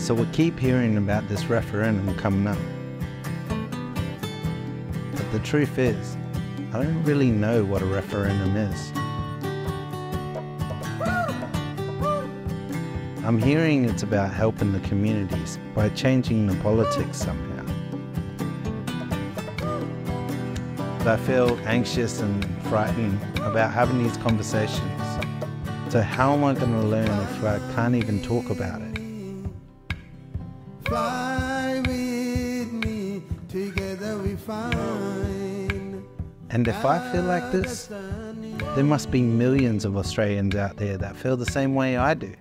So we'll keep hearing about this referendum coming up. But the truth is, I don't really know what a referendum is. I'm hearing it's about helping the communities by changing the politics somehow. But I feel anxious and frightened about having these conversations. So how am I going to learn if I can't even talk about it? Fly with me, together we find. And if I feel like this, there must be millions of Australians out there that feel the same way I do.